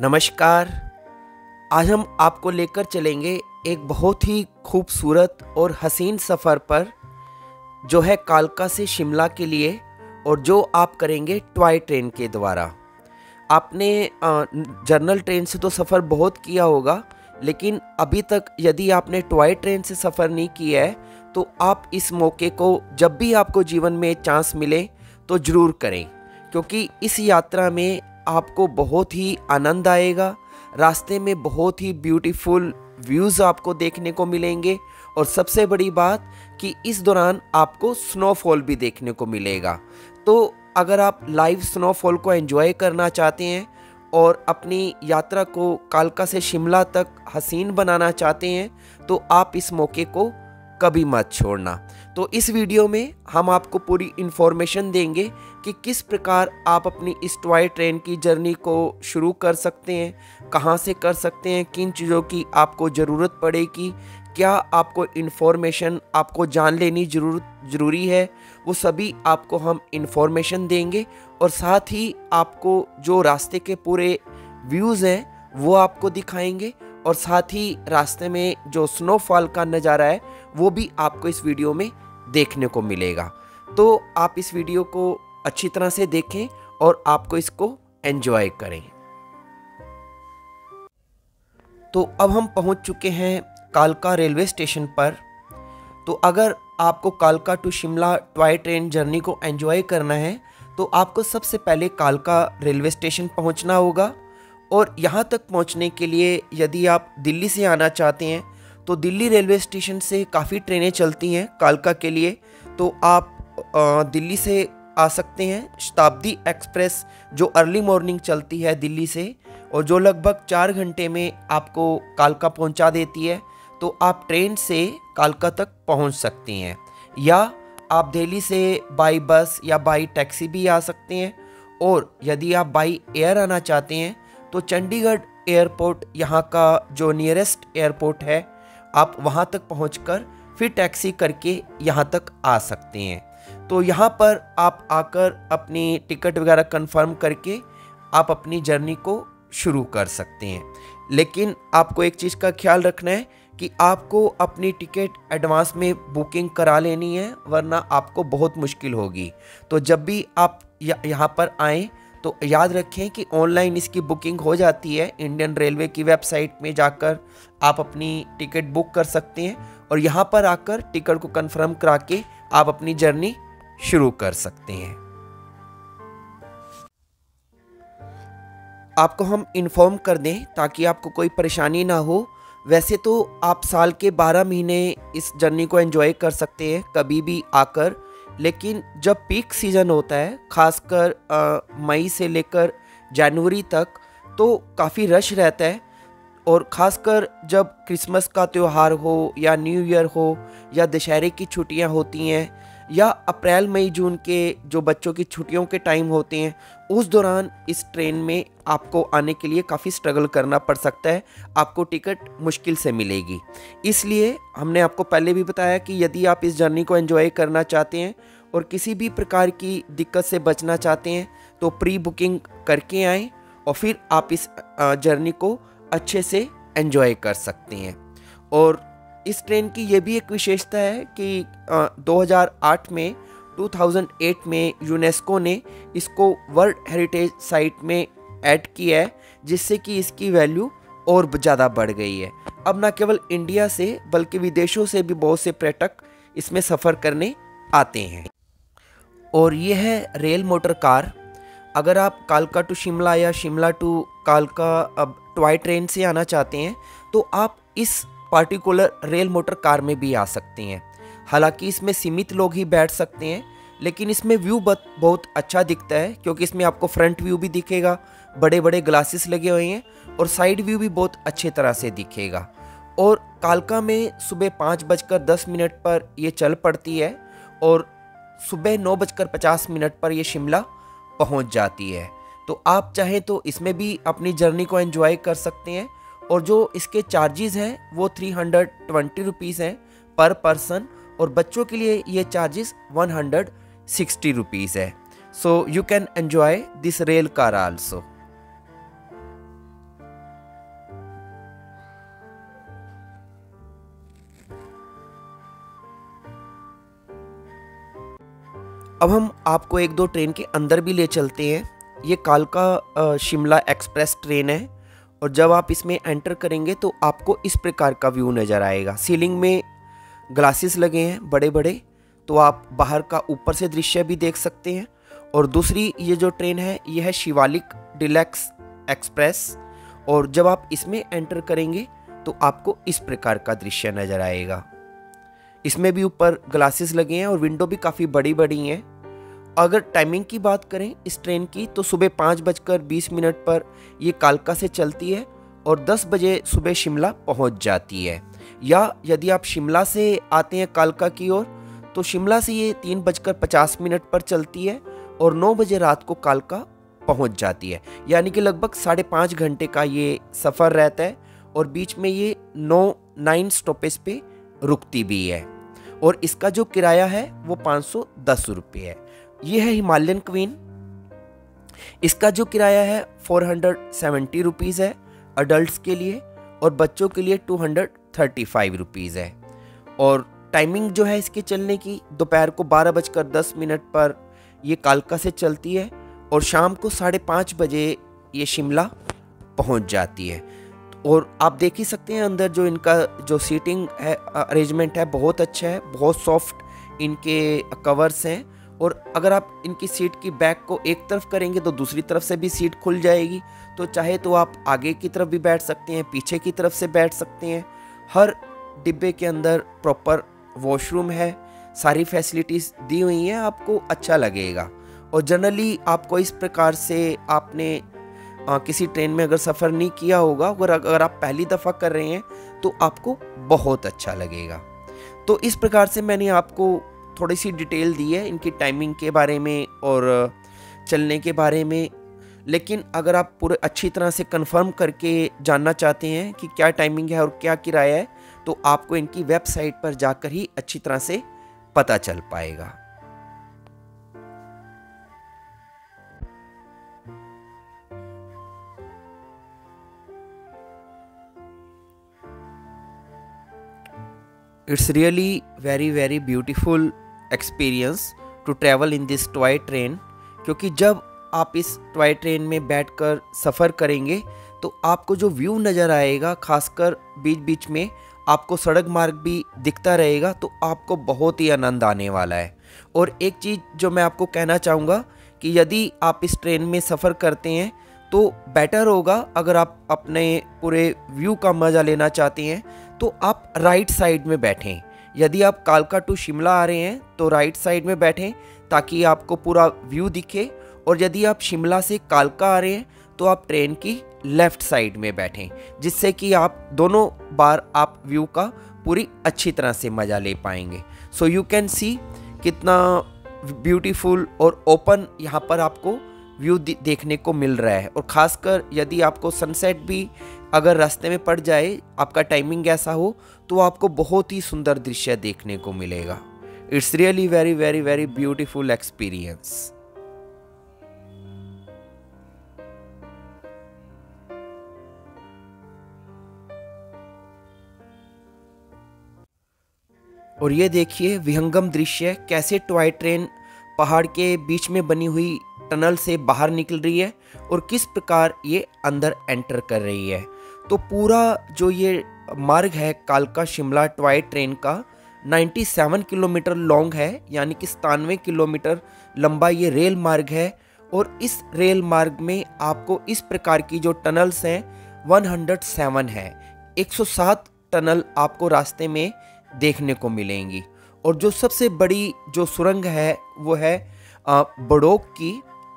नमस्कार। आज हम आपको लेकर चलेंगे एक बहुत ही खूबसूरत और हसीन सफ़र पर, जो है कालका से शिमला के लिए और जो आप करेंगे टॉय ट्रेन के द्वारा। आपने जर्नल ट्रेन से तो सफ़र बहुत किया होगा, लेकिन अभी तक यदि आपने टॉय ट्रेन से सफ़र नहीं किया है तो आप इस मौके को जब भी आपको जीवन में चांस मिले तो ज़रूर करें, क्योंकि इस यात्रा में आपको बहुत ही आनंद आएगा। रास्ते में बहुत ही ब्यूटीफुल व्यूज़ आपको देखने को मिलेंगे। और सबसे बड़ी बात कि इस दौरान आपको स्नोफॉल भी देखने को मिलेगा। तो अगर आप लाइव स्नोफॉल को एंजॉय करना चाहते हैं और अपनी यात्रा को कालका से शिमला तक हसीन बनाना चाहते हैं तो आप इस मौके को कभी मत छोड़ना। तो इस वीडियो में हम आपको पूरी इन्फॉर्मेशन देंगे कि किस प्रकार आप अपनी इस टॉय ट्रेन की जर्नी को शुरू कर सकते हैं, कहाँ से कर सकते हैं, किन चीज़ों की आपको ज़रूरत पड़ेगी, क्या आपको इन्फॉर्मेशन आपको जान लेनी ज़रूर, ज़रूरी है, वो सभी आपको हम इन्फॉर्मेशन देंगे और साथ ही आपको जो रास्ते के पूरे व्यूज़ हैं, वो आपको दिखाएँगे और साथ ही रास्ते में जो स्नोफॉल का नज़ारा है, वो भी आपको इस वीडियो में देखने को मिलेगा। तो आप इस वीडियो को अच्छी तरह से देखें और आपको इसको एंजॉय करें। तो अब हम पहुँच चुके हैं कालका रेलवे स्टेशन पर। तो अगर आपको कालका to Shimla toy train journey को एंजॉय करना है तो आपको सबसे पहले कालका रेलवे स्टेशन पहुँचना होगा। और यहाँ तक पहुँचने के लिए यदि आप दिल्ली से आना चाहते हैं तो दिल्ली रेलवे स्टेशन से काफ़ी ट्रेनें चलती हैं कालका के लिए। तो आप दिल्ली से आ सकते हैं। शताब्दी एक्सप्रेस जो अर्ली मॉर्निंग चलती है दिल्ली से और जो लगभग चार घंटे में आपको कालका पहुँचा देती है तो आप ट्रेन से कालका तक पहुँच सकती हैं। या आप दिल्ली से बाई बस या बाई टैक्सी भी आ सकते हैं और यदि आप बाई एयर आना चाहते हैं तो चंडीगढ़ एयरपोर्ट यहाँ का जो नियरेस्ट एयरपोर्ट है, आप वहाँ तक पहुँच फिर टैक्सी करके यहाँ तक आ सकते हैं। तो यहाँ पर आप आकर अपनी टिकट वगैरह कंफर्म करके आप अपनी जर्नी को शुरू कर सकते हैं। लेकिन आपको एक चीज़ का ख्याल रखना है कि आपको अपनी टिकट एडवांस में बुकिंग करा लेनी है, वरना आपको बहुत मुश्किल होगी। तो जब भी आप यहाँ पर आएँ तो याद रखें कि ऑनलाइन इसकी बुकिंग हो जाती है। इंडियन रेलवे की वेबसाइट में जाकर आप अपनी टिकट बुक कर सकते हैं और यहाँ पर आकर टिकट को कंफर्म करा के आप अपनी जर्नी शुरू कर सकते हैं। आपको हम इन्फॉर्म कर दें ताकि आपको कोई परेशानी ना हो। वैसे तो आप साल के 12 महीने इस जर्नी को एंजॉय कर सकते हैं, कभी भी आकर। लेकिन जब पीक सीज़न होता है, खासकर मई से लेकर जनवरी तक तो काफ़ी रश रहता है। और ख़ासकर जब क्रिसमस का त्यौहार हो या न्यू ईयर हो या दशहरे की छुट्टियाँ होती हैं या अप्रैल, मई, जून के जो बच्चों की छुट्टियों के टाइम होते हैं, उस दौरान इस ट्रेन में आपको आने के लिए काफ़ी स्ट्रगल करना पड़ सकता है। आपको टिकट मुश्किल से मिलेगी। इसलिए हमने आपको पहले भी बताया कि यदि आप इस जर्नी को एंजॉय करना चाहते हैं और किसी भी प्रकार की दिक्कत से बचना चाहते हैं तो प्री बुकिंग करके आएँ और फिर आप इस जर्नी को अच्छे से एंजॉय कर सकते हैं। और इस ट्रेन की ये भी एक विशेषता है कि 2008 में 2008 में यूनेस्को ने इसको वर्ल्ड हेरिटेज साइट में ऐड किया है, जिससे कि इसकी वैल्यू और ज़्यादा बढ़ गई है। अब न केवल इंडिया से, बल्कि विदेशों से भी बहुत से पर्यटक इसमें सफ़र करने आते हैं। और ये है रेल मोटर कार। अगर आप कालका टू शिमला या शिमला टू कालका, अब टॉय ट्रेन से आना चाहते हैं तो आप इस पार्टिकुलर रेल मोटर कार में भी आ सकते हैं। हालाँकि इसमें सीमित लोग ही बैठ सकते हैं, लेकिन इसमें व्यू बहुत अच्छा दिखता है, क्योंकि इसमें आपको फ्रंट व्यू भी दिखेगा बड़े बड़े ग्लासेस लगे हुए हैं और साइड व्यू भी बहुत अच्छे तरह से दिखेगा। और कालका में सुबह पाँच बजकर दस मिनट पर यह चल पड़ती है और सुबह नौ बजकर पचास मिनट पर यह शिमला पहुँच जाती है। तो आप चाहें तो इसमें भी अपनी जर्नी को एंजॉय कर सकते हैं। और जो इसके चार्जेस हैं, वो थ्री हंड्रेड ट्वेंटी रुपीज़ हैं पर पर्सन और बच्चों के लिए ये charges one hundred sixty rupees है। So you can enjoy this rail car also अब हम आपको एक दो ट्रेन के अंदर भी ले चलते हैं। ये कालका शिमला एक्सप्रेस ट्रेन है। और जब आप इसमें एंटर करेंगे तो आपको इस प्रकार का व्यू नज़र आएगा। सीलिंग में ग्लासेस लगे हैं बड़े बड़े तो आप बाहर का ऊपर से दृश्य भी देख सकते हैं। और दूसरी ये जो ट्रेन है, ये है शिवालिक डिलैक्स एक्सप्रेस और जब आप इसमें एंटर करेंगे तो आपको इस प्रकार का दृश्य नज़र आएगा। इसमें भी ऊपर ग्लासेस लगे हैं और विंडो भी काफ़ी बड़ी बड़ी हैं। अगर टाइमिंग की बात करें इस ट्रेन की तो सुबह पाँच बजकर बीस मिनट पर ये कालका से चलती है और दस बजे सुबह शिमला पहुँच जाती है। या यदि आप शिमला से आते हैं कालका की ओर तो शिमला से ये तीन बजकर पचास मिनट पर चलती है और नौ बजे रात को कालका पहुँच जाती है। यानी कि लगभग साढ़े पाँच घंटे का ये सफ़र रहता है और बीच में ये नौ, नाइन स्टॉपेज पे रुकती भी है। और इसका जो किराया है, वो पाँच सौ दस रुपये है। ये है हिमालयन क्वीन इसका जो किराया है फोर हंड्रेड सेवेंटी रुपीज़ है अडल्ट के लिए, और बच्चों के लिए two hundred thirty five rupees है। और टाइमिंग जो है इसके चलने की, दोपहर को बारह बजकर दस मिनट पर ये कालका से चलती है, और शाम को साढ़े पाँच बजे ये शिमला पहुँच जाती है। और आप देख ही सकते हैं अंदर जो इनका जो सीटिंग है अरेंजमेंट है, बहुत अच्छा है, बहुत सॉफ्ट इनके कवर्स हैं। और अगर आप इनकी सीट की बैक को एक तरफ़ करेंगे तो दूसरी तरफ़ से भी सीट खुल जाएगी। तो चाहे तो आप आगे की तरफ़ भी बैठ सकते हैं पीछे की तरफ़ से बैठ सकते हैं। हर डिब्बे के अंदर प्रॉपर वॉशरूम है सारी फैसिलिटीज़ दी हुई हैं आपको अच्छा लगेगा। और जनरली आपको इस प्रकार से आपने आ, किसी ट्रेन में अगर सफ़र नहीं किया होगा अगर अगर आप पहली दफ़ा कर रहे हैं तो आपको बहुत अच्छा लगेगा। तो इस प्रकार से मैंने आपको थोड़ी सी डिटेल दी है इनकी टाइमिंग के बारे में और चलने के बारे में। लेकिन अगर आप पूरे अच्छी तरह से कंफर्म करके जानना चाहते हैं कि क्या टाइमिंग है और क्या किराया है तो आपको इनकी वेबसाइट पर जाकर ही अच्छी तरह से पता चल पाएगा। It's really very very beautiful experience to travel in this toy train क्योंकि जब आप इस टॉय ट्रेन में बैठकर सफ़र करेंगे तो आपको जो व्यू नज़र आएगा, खासकर बीच बीच में, आपको सड़क मार्ग भी दिखता रहेगा तो आपको बहुत ही आनंद आने वाला है। और एक चीज़ जो मैं आपको कहना चाहूँगा कि यदि आप इस ट्रेन में सफ़र करते हैं तो बेटर होगा अगर आप अपने पूरे व्यू का मज़ा लेना चाहते हैं तो आप राइट साइड में बैठें। यदि आप कालका टू शिमला आ रहे हैं तो राइट साइड में बैठें ताकि आपको पूरा व्यू दिखे। और यदि आप शिमला से कालका आ रहे हैं तो आप ट्रेन की लेफ़्ट साइड में बैठें, जिससे कि आप दोनों बार आप व्यू का पूरी अच्छी तरह से मज़ा ले पाएँगे। सो यू कैन सी कितना ब्यूटीफुल और ओपन यहाँ पर आपको व्यू देखने को मिल रहा है। और ख़ासकर यदि आपको सनसेट भी अगर रास्ते में पड़ जाए, आपका टाइमिंग ऐसा हो तो आपको बहुत ही सुंदर दृश्य देखने को मिलेगा। It's really very very very beautiful experience और ये देखिए, विहंगम दृश्य, कैसे टॉय ट्रेन पहाड़ के बीच में बनी हुई टनल से बाहर निकल रही है और किस प्रकार ये अंदर एंटर कर रही है। तो पूरा जो ये मार्ग है कालका शिमला टॉय ट्रेन का 97 किलोमीटर लॉन्ग है, यानी कि सतानवे किलोमीटर लंबा ये रेल मार्ग है। और इस रेल मार्ग में आपको इस प्रकार की जो टनल्स हैं 107 है। 107 टनल आपको रास्ते में देखने को मिलेंगी। और जो सबसे बड़ी जो सुरंग है, वो है बड़ोक की।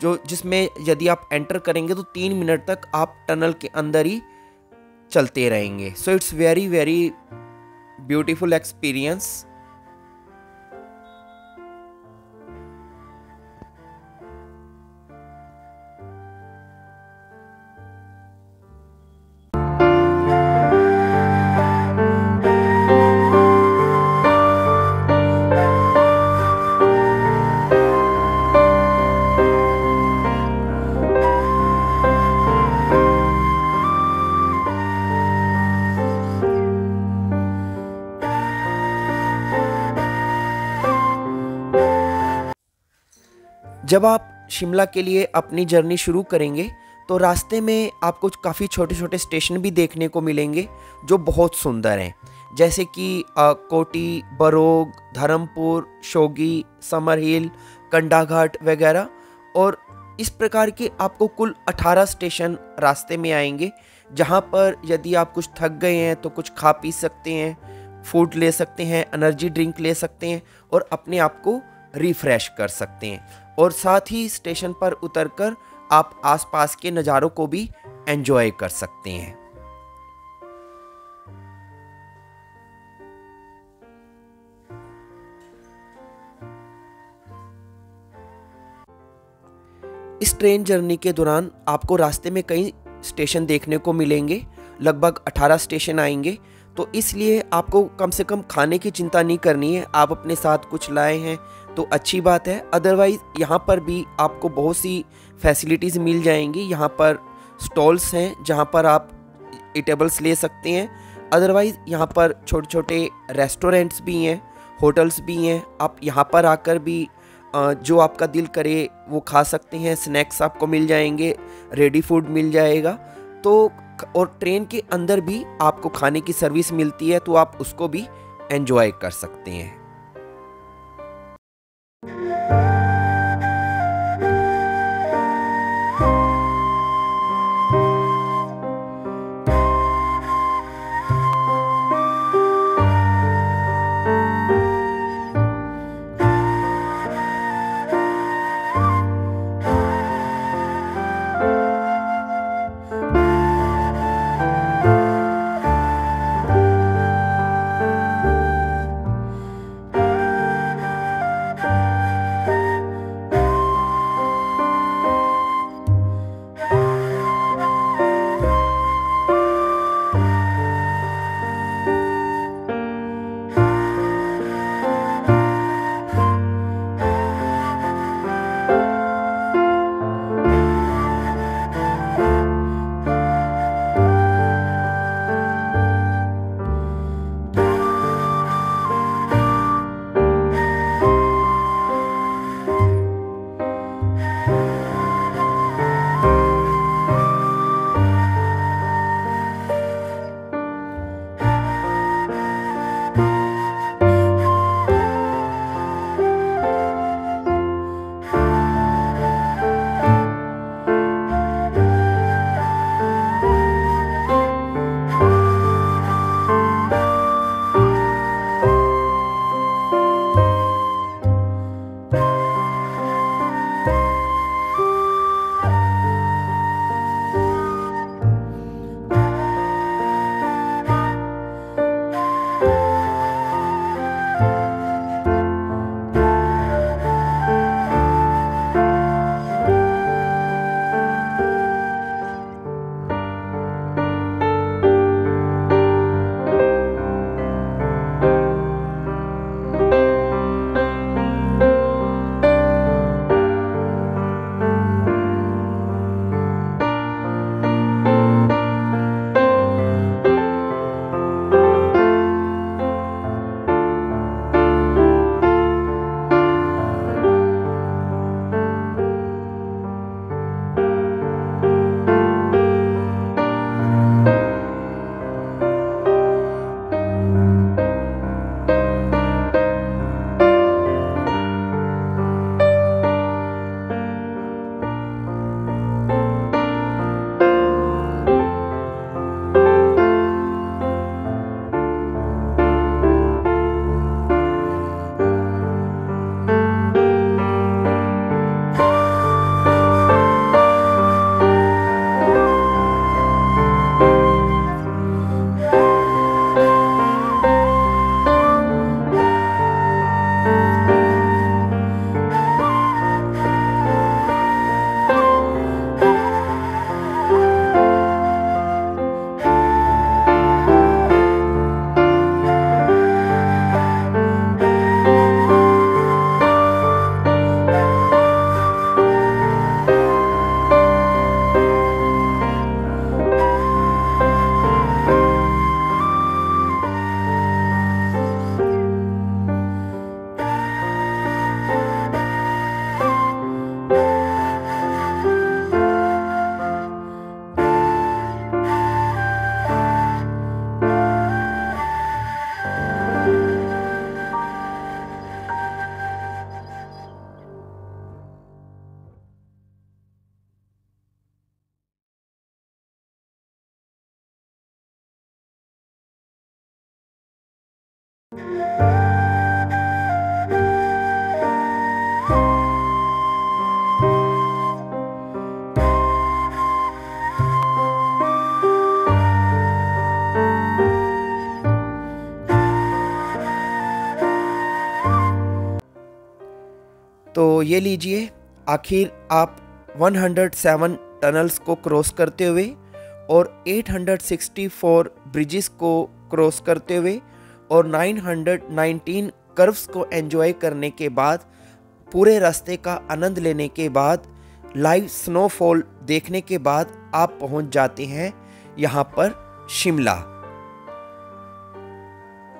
जो जिसमें यदि आप एंटर करेंगे तो तीन मिनट तक आप टनल के अंदर ही चलते रहेंगे। So it's very very beautiful experience जब आप शिमला के लिए अपनी जर्नी शुरू करेंगे तो रास्ते में आपको काफ़ी छोटे छोटे स्टेशन भी देखने को मिलेंगे, जो बहुत सुंदर हैं। जैसे कि कोटी, बरोग, धर्मपुर, शोगी, समर हिल, कंडाघाट वगैरह, और इस प्रकार के आपको कुल 18 स्टेशन रास्ते में आएँगे, जहाँ पर यदि आप कुछ थक गए हैं तो कुछ खा पी सकते हैं, फ़ूड ले सकते हैं, एनर्जी ड्रिंक ले सकते हैं, और अपने आप को रिफ़्रेश कर सकते हैं। और साथ ही स्टेशन पर उतरकर आप आसपास के नज़ारों को भी एंजॉय कर सकते हैं। इस ट्रेन जर्नी के दौरान आपको रास्ते में कई स्टेशन देखने को मिलेंगे। लगभग 18 स्टेशन आएँगे। तो इसलिए आपको कम से कम खाने की चिंता नहीं करनी है। आप अपने साथ कुछ लाए हैं तो अच्छी बात है। अदरवाइज़ यहाँ पर भी आपको बहुत सी फैसिलिटीज़ मिल जाएँगी। यहाँ पर स्टॉल्स हैं, जहाँ पर आप इटेबल्स ले सकते हैं। अदरवाइज़ यहाँ पर छोटे छोटे रेस्टोरेंट्स भी हैं होटल्स भी हैं। आप यहाँ पर आकर भी जो आपका दिल करे, वो खा सकते हैं। स्नैक्स आपको मिल जाएँगे रेडी फ़ूड मिल जाएगा। तो और ट्रेन के अंदर भी आपको खाने की सर्विस मिलती है तो आप उसको भी एंजॉय कर सकते हैं। तो ये लीजिए, आखिर आप 107 टनल्स को क्रॉस करते हुए और 864 ब्रिजेस को क्रॉस करते हुए और 919 कर्व्स को एंजॉय करने के बाद, पूरे रास्ते का आनंद लेने के बाद, लाइव स्नोफॉल देखने के बाद आप पहुँच जाते हैं यहाँ पर शिमला।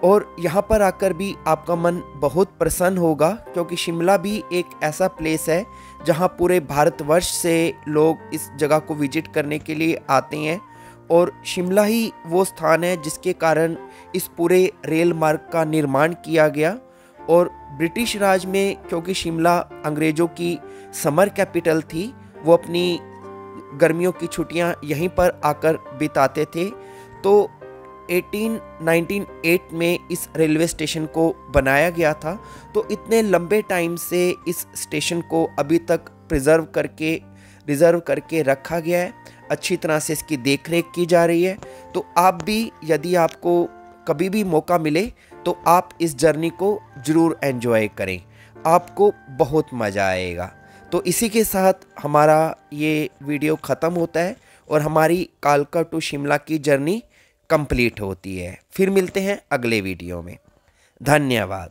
और यहाँ पर आकर भी आपका मन बहुत प्रसन्न होगा, क्योंकि शिमला भी एक ऐसा प्लेस है, जहाँ पूरे भारतवर्ष से लोग इस जगह को विज़िट करने के लिए आते हैं। और शिमला ही वो स्थान है जिसके कारण इस पूरे रेल मार्ग का निर्माण किया गया। और ब्रिटिश राज में, क्योंकि शिमला अंग्रेज़ों की समर कैपिटल थी, वो अपनी गर्मियों की छुट्टियाँ यहीं पर आकर बिताते थे। तो 1898 में इस रेलवे स्टेशन को बनाया गया था तो इतने लंबे टाइम से इस स्टेशन को अभी तक प्रिजर्व करके रिज़र्व करके रखा गया है, अच्छी तरह से इसकी देखरेख की जा रही है। तो आप भी, यदि आपको कभी भी मौका मिले तो आप इस जर्नी को ज़रूर एंजॉय करें। आपको बहुत मज़ा आएगा। तो इसी के साथ हमारा ये वीडियो ख़त्म होता है और हमारी कालका टू शिमला की जर्नी कंप्लीट होती है। फिर मिलते हैं अगले वीडियो में। धन्यवाद।